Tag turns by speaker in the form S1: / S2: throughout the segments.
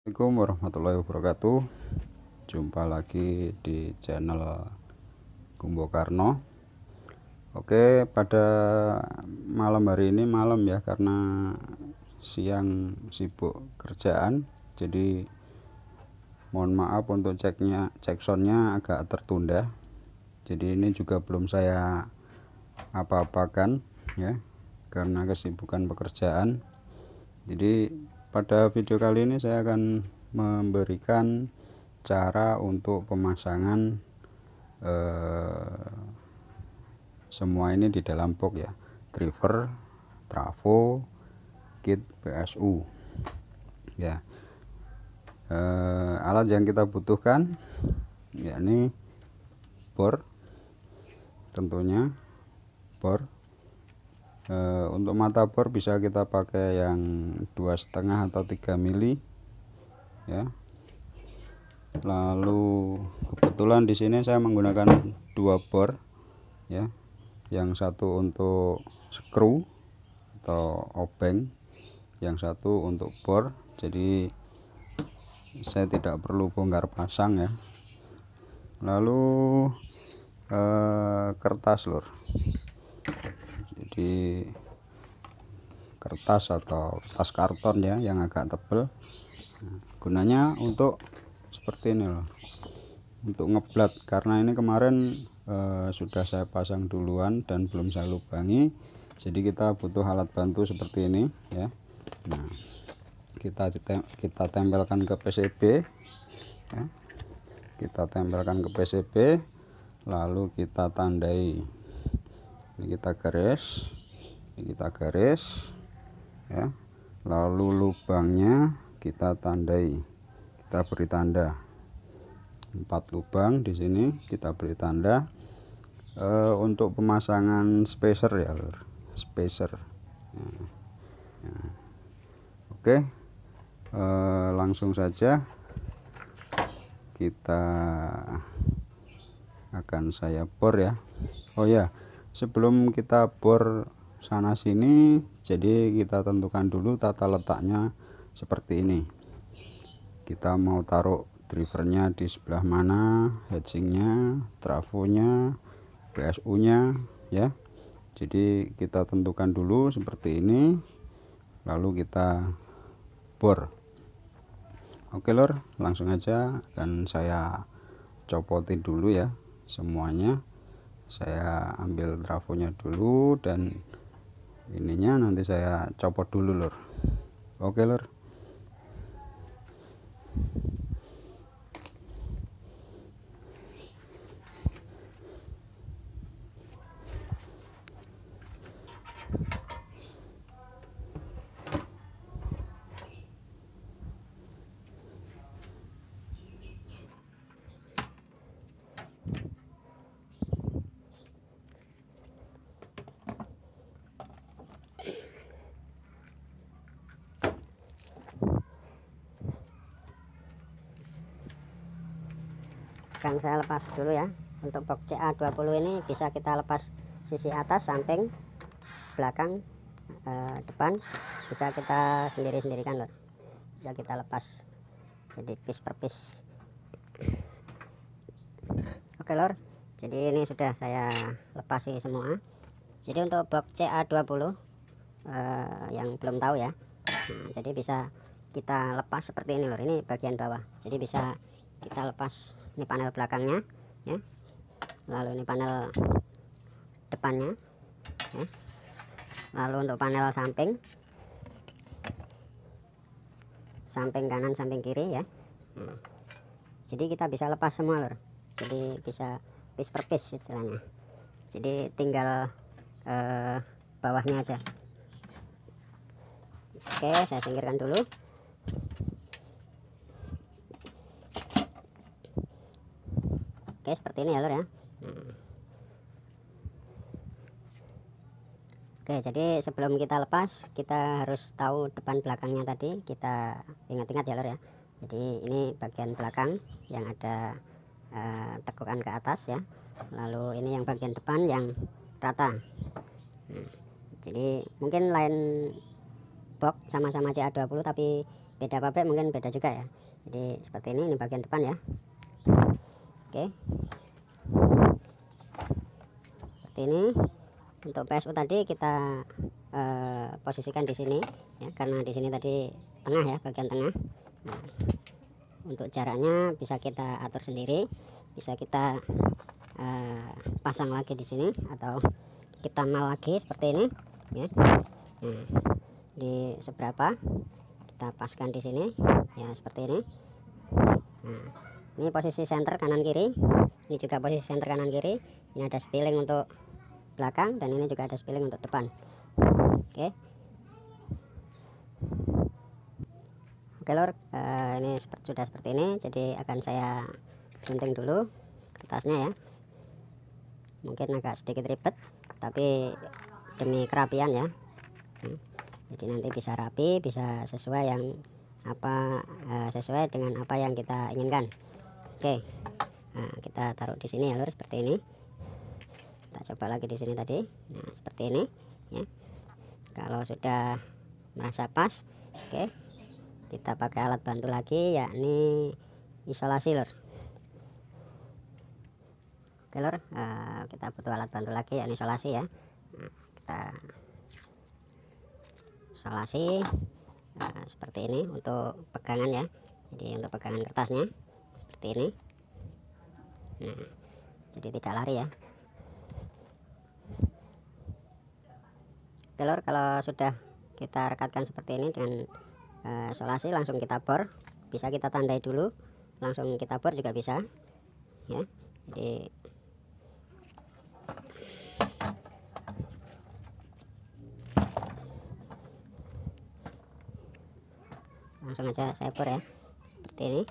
S1: Assalamualaikum warahmatullahi wabarakatuh. Jumpa lagi di channel Gumbo Karno. Oke pada malam hari ini malam ya karena siang sibuk kerjaan jadi mohon maaf untuk ceknya cek soundnya agak tertunda. Jadi ini juga belum saya apa-apakan ya karena kesibukan pekerjaan. Jadi pada video kali ini saya akan memberikan cara untuk pemasangan eh, semua ini di dalam box ya. Driver trafo kit PSU ya. Eh, alat yang kita butuhkan yakni bor tentunya bor e, untuk mata bor bisa kita pakai yang dua setengah atau 3 mili ya. Lalu kebetulan di sini saya menggunakan dua bor ya. Yang satu untuk skru atau obeng yang satu untuk bor. Jadi saya tidak perlu bongkar pasang ya. Lalu eh, kertas lur jadi kertas atau kertas karton ya yang agak tebal gunanya untuk seperti ini loh untuk ngeblat karena ini kemarin eh, sudah saya pasang duluan dan belum saya lubangi. Jadi kita butuh alat bantu seperti ini ya. Nah kita kita tempelkan ke PCB ya. kita tempelkan ke PCB lalu kita tandai ini kita garis ini kita garis ya. Lalu lubangnya kita tandai kita beri tanda. Empat lubang di sini kita beri tanda. E, untuk pemasangan spacer ya spacer. Ya. Ya. oke. E, langsung saja kita akan saya bor ya. Oh ya sebelum kita bor sana sini jadi kita tentukan dulu tata letaknya seperti ini. Kita mau taruh drivernya di sebelah mana headsingnya trafonya PSU nya ya. Jadi kita tentukan dulu seperti ini lalu kita bor. Oke lor langsung aja akan saya copotin dulu ya semuanya saya ambil trafonya dulu dan ininya nanti saya copot dulu lor oke lor
S2: saya lepas dulu ya. Untuk box CA20 ini bisa kita lepas sisi atas samping belakang eh, depan. Bisa kita sendiri-sendirikan lor bisa kita lepas jadi piece per piece. Oke lor jadi ini sudah saya lepas lepasi semua. Jadi untuk box CA20 eh, yang belum tahu ya. Nah, jadi bisa kita lepas seperti ini lor ini bagian bawah. Jadi bisa kita lepas ini panel belakangnya ya. Lalu ini panel depannya ya. lalu untuk panel samping. Samping kanan samping kiri ya. Nah. jadi kita bisa lepas semua lor jadi bisa piece per piece istilahnya. Jadi tinggal eh, bawahnya aja. Oke saya singkirkan dulu oke seperti ini ya lor ya. Oke jadi sebelum kita lepas kita harus tahu depan belakangnya tadi. Kita ingat-ingat ya lor ya. Jadi ini bagian belakang yang ada uh, tekukan ke atas ya. Lalu ini yang bagian depan yang rata. Jadi mungkin lain box sama-sama CA20 tapi beda pabrik mungkin beda juga ya. Jadi seperti ini ini bagian depan ya oke. Seperti ini. Untuk PSU tadi kita uh, posisikan di sini ya karena di sini tadi tengah ya bagian tengah. Nah, untuk jaraknya bisa kita atur sendiri bisa kita uh, pasang lagi di sini atau kita mal lagi seperti ini ya. Nah, di seberapa kita paskan di sini ya seperti ini. Nah, ini posisi center kanan kiri. Ini juga posisi center kanan kiri. Ini ada spilling untuk belakang dan ini juga ada spilling untuk depan. Oke. Oke lor uh, ini seperti, sudah seperti ini jadi akan saya gunting dulu kertasnya ya. Mungkin agak sedikit ribet tapi demi kerapian ya. Hmm. jadi nanti bisa rapi bisa sesuai yang apa uh, sesuai dengan apa yang kita inginkan oke. Nah, kita taruh di sini ya lur seperti ini. Kita coba lagi di sini tadi. Nah seperti ini ya. Kalau sudah merasa pas oke. Kita pakai alat bantu lagi yakni isolasi lur. Oke lur. Uh, kita butuh alat bantu lagi yakni isolasi ya. Nah, kita isolasi uh, seperti ini untuk pegangan ya. Jadi untuk pegangan kertasnya seperti ini. Nah jadi tidak lari ya. Telur kalau sudah kita rekatkan seperti ini dengan uh, solasi langsung kita bor. Bisa kita tandai dulu langsung kita bor juga bisa ya. Jadi langsung aja saya bor ya seperti ini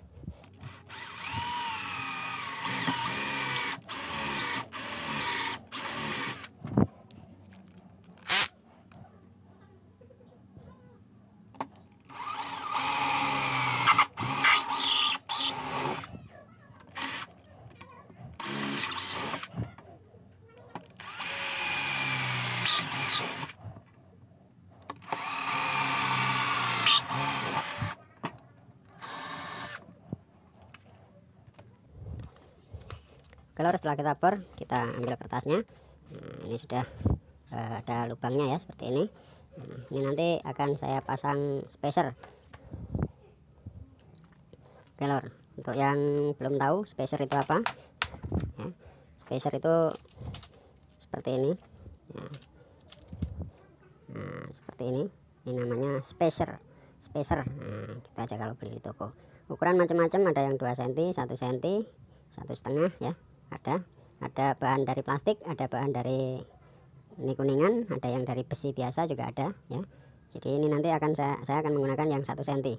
S2: kalau setelah kita bor kita ambil kertasnya. Nah, ini sudah uh, ada lubangnya ya seperti ini. Nah, ini nanti akan saya pasang spacer. Oke lor untuk yang belum tahu spacer itu apa ya, spacer itu seperti ini. Ya. nah seperti ini. Ini namanya spacer. Spacer. Nah, kita aja kalau beli di toko. Ukuran macam-macam ada yang 2 cm 1 cm satu setengah ya ada. Ada bahan dari plastik ada bahan dari ini kuningan ada yang dari besi biasa juga ada ya. Jadi ini nanti akan saya, saya akan menggunakan yang satu senti.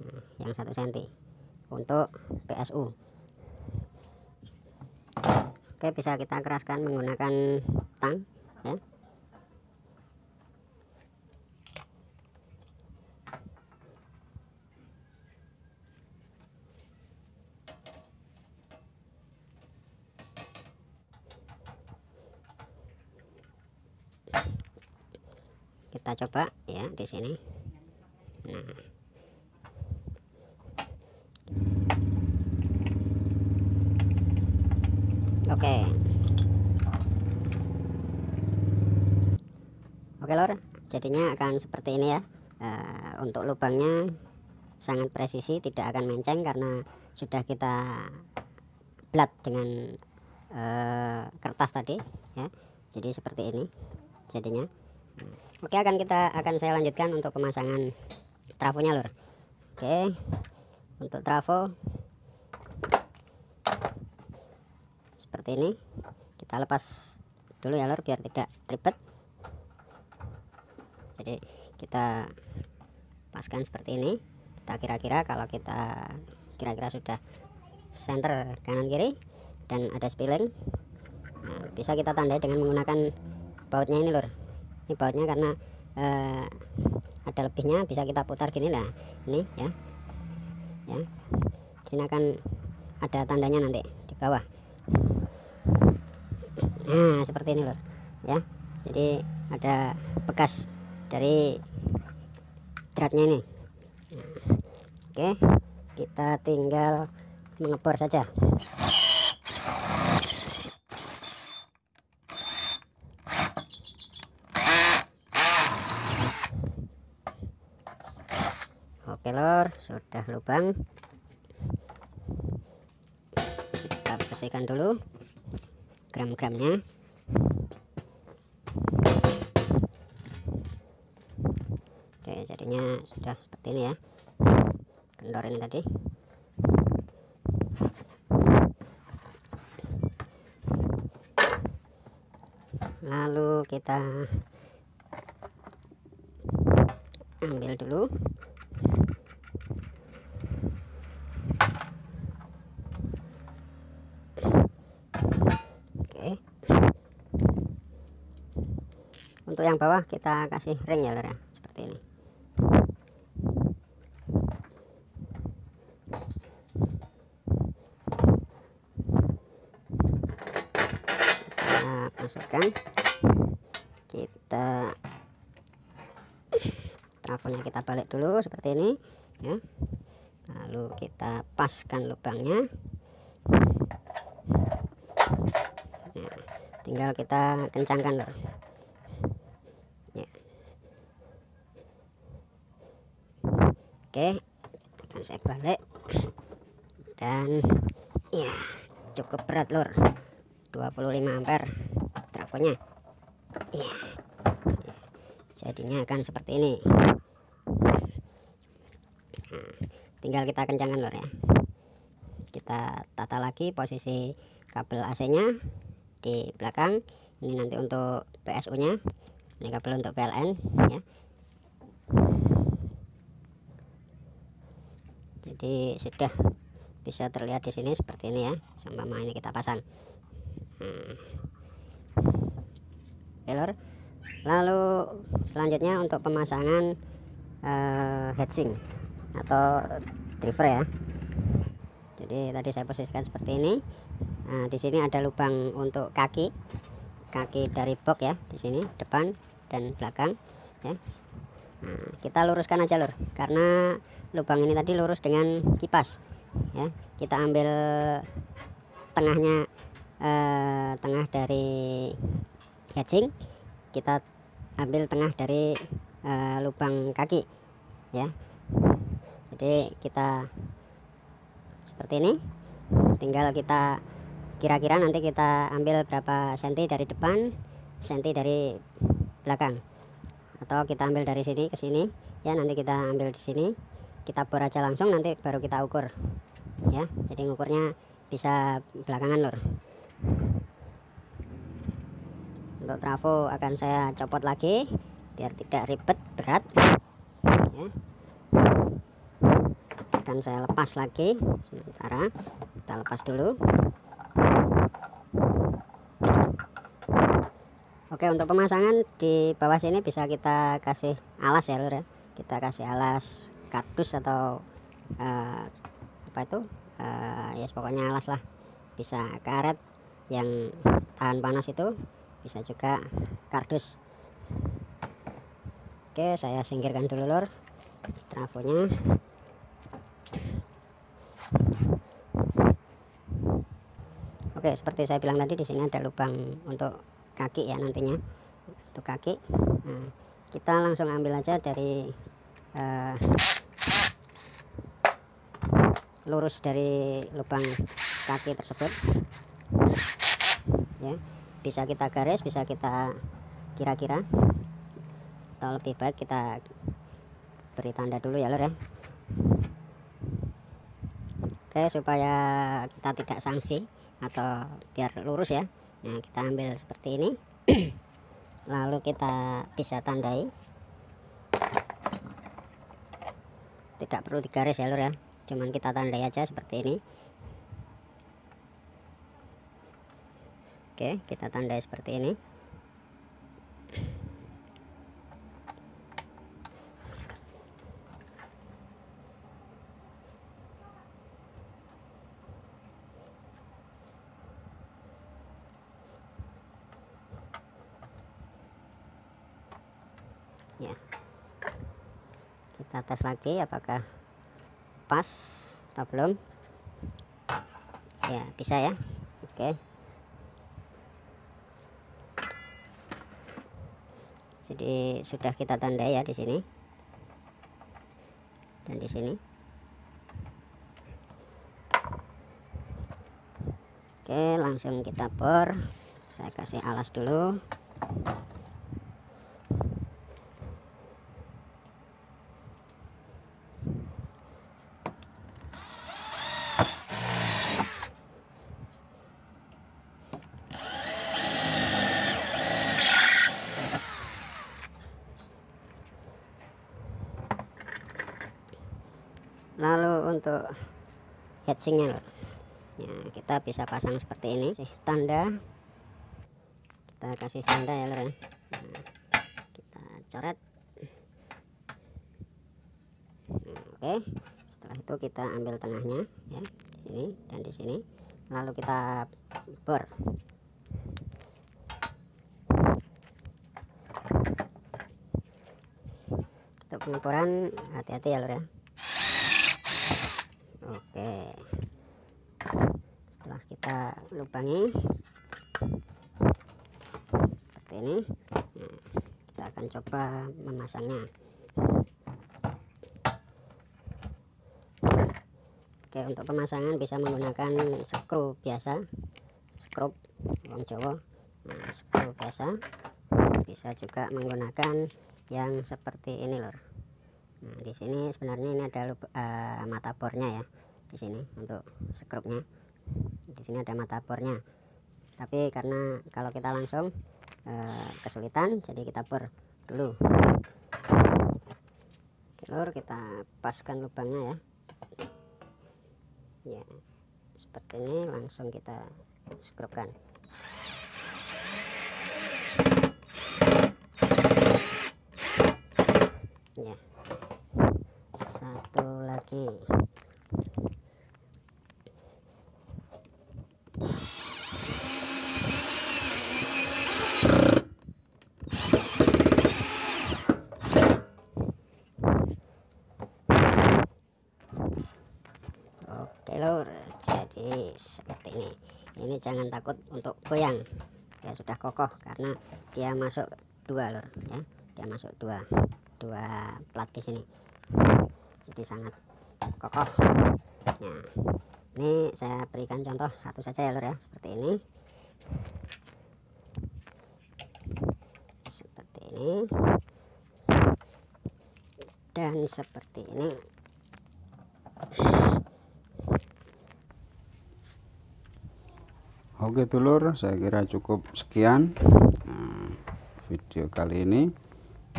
S2: Nah, yang satu senti untuk PSU oke bisa kita keraskan menggunakan tang ya kita coba ya di sini. Nah. Oke. Oke lor jadinya akan seperti ini ya. Uh, untuk lubangnya sangat presisi tidak akan menceng karena sudah kita plat dengan uh, kertas tadi ya. Jadi seperti ini jadinya Oke akan kita akan saya lanjutkan untuk pemasangan trafonya lur. Oke untuk trafo. Seperti ini. Kita lepas dulu ya lur biar tidak ribet. Jadi kita paskan seperti ini. Kita kira-kira kalau kita kira-kira sudah center kanan kiri dan ada spilling nah, bisa kita tandai dengan menggunakan bautnya ini lur ini bautnya karena uh, ada lebihnya bisa kita putar gini lah. Ini ya. Ya. Sini akan ada tandanya nanti di bawah. Nah seperti ini loh ya. Jadi ada bekas dari dratnya ini. Nah. oke. Kita tinggal mengebor saja oke lor sudah lubang. Kita bersihkan dulu gram-gramnya. Oke jadinya sudah seperti ini ya. Kendor ini tadi. Lalu kita ambil dulu oke untuk yang bawah kita kasih ring ya lor ya? Seperti ini. Kita masukkan. Kita trafonya kita balik dulu seperti ini ya. Lalu kita paskan lubangnya. Nah, tinggal kita kencangkan lor oke akan saya balik. Dan ya cukup berat lor 25 ampere trafonya ya jadinya akan seperti ini. Nah, tinggal kita kencangkan lor ya. Kita tata lagi posisi kabel AC nya di belakang. Ini nanti untuk PSU nya ini kabel untuk PLN ya jadi sudah bisa terlihat di sini seperti ini ya sama ini kita pasang. Hmm. Lalu selanjutnya untuk pemasangan uh, heatsink atau driver ya. Jadi tadi saya posisikan seperti ini. Nah, di sini ada lubang untuk kaki kaki dari box ya di sini depan dan belakang ya. Nah, kita luruskan aja lur karena lubang ini tadi lurus dengan kipas ya. Kita ambil tengahnya eh, tengah dari heatsink kita ambil tengah dari eh, lubang kaki ya. Jadi kita seperti ini. Tinggal kita kira-kira nanti kita ambil berapa senti dari depan senti dari belakang. Atau kita ambil dari sini ke sini ya. Nanti kita ambil di sini kita bor aja langsung nanti baru kita ukur. Ya jadi ngukurnya bisa belakangan lor untuk trafo akan saya copot lagi biar tidak ribet berat. Ya. Akan saya lepas lagi sementara kita lepas dulu. Oke untuk pemasangan di bawah sini bisa kita kasih alas ya lur ya. Kita kasih alas kardus atau uh, apa itu uh, ya yes, pokoknya alas lah. Bisa karet yang tahan panas itu bisa juga kardus. Oke saya singkirkan dulu lur trafonya. Oke seperti saya bilang tadi di sini ada lubang untuk kaki ya nantinya. Untuk kaki. Nah, kita langsung ambil aja dari uh, lurus dari lubang kaki tersebut. Ya bisa kita garis bisa kita kira-kira. Atau lebih baik kita beri tanda dulu ya lor ya. Oke supaya kita tidak sanksi atau biar lurus ya. Nah kita ambil seperti ini. Lalu kita bisa tandai tidak perlu digaris ya lur ya. Cuman kita tandai aja seperti ini. Oke kita tandai seperti ini. Ya kita tes lagi apakah lepas atau belum? Ya bisa ya. Oke. Jadi sudah kita tandai ya di sini. Dan di sini. Oke langsung kita bor. Saya kasih alas dulu lalu untuk heatsingnya loh ya kita bisa pasang seperti ini kasih tanda. Kita kasih tanda ya lor ya. Nah, kita coret. Nah, oke. Setelah itu kita ambil tengahnya ya sini dan di sini. Lalu kita bor. Untuk pengukuran hati-hati ya lor ya oke. Setelah kita lubangi. Seperti ini. Nah, kita akan coba memasangnya. Oke untuk pemasangan bisa menggunakan skru biasa. Skrup wong Jawa. Nah, skru biasa. Bisa juga menggunakan yang seperti ini lor Nah, di sini sebenarnya ini ada uh, mata bornya ya. Di sini untuk skrupnya. Di sini ada mata bornya. Tapi karena kalau kita langsung uh, kesulitan, jadi kita bor dulu. Oke, kita paskan lubangnya ya. Ya, seperti ini langsung kita skrupkan. Ya satu lagi. Oke lur. Jadi seperti ini. Ini jangan takut untuk goyang. Ya sudah kokoh karena dia masuk dua lur ya. Dia masuk dua. Dua plat di sini jadi sangat kokoh. Nah ini saya berikan contoh satu saja ya lor ya seperti ini. Seperti ini. Dan seperti ini.
S1: Oke dulur saya kira cukup sekian nah, video kali ini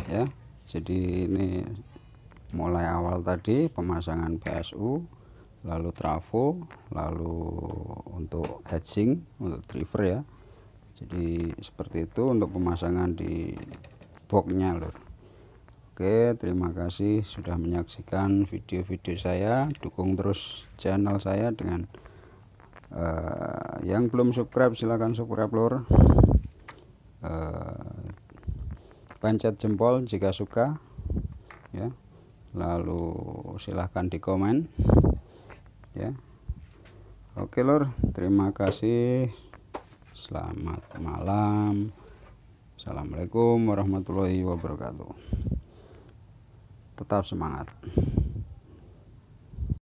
S1: ya. Jadi ini mulai awal tadi pemasangan PSU lalu trafo lalu untuk hedging untuk driver ya. Jadi seperti itu untuk pemasangan di boxnya lor Oke terima kasih sudah menyaksikan video-video saya. Dukung terus channel saya dengan uh, yang belum subscribe silahkan subscribe lor uh, pencet jempol jika suka ya lalu silahkan di komen ya. Oke lor terima kasih. Selamat malam. Assalamualaikum warahmatullahi wabarakatuh. Tetap semangat